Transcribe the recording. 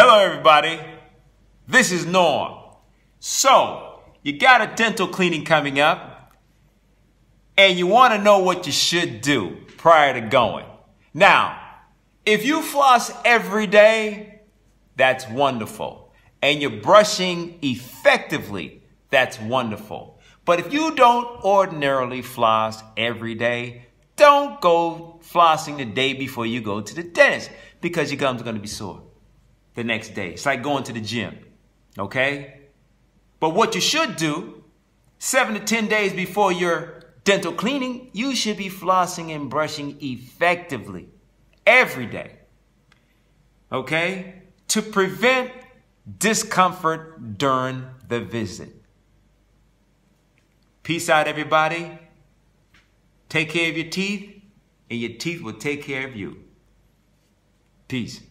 Hello, everybody. This is Norm. So, you got a dental cleaning coming up, and you want to know what you should do prior to going. Now, if you floss every day, that's wonderful. And you're brushing effectively, that's wonderful. But if you don't ordinarily floss every day, don't go flossing the day before you go to the dentist because your gums are going to be sore the next day. It's like going to the gym, okay? But what you should do, seven to 10 days before your dental cleaning, you should be flossing and brushing effectively every day, okay? To prevent discomfort during the visit. Peace out, everybody. Take care of your teeth, and your teeth will take care of you. Peace.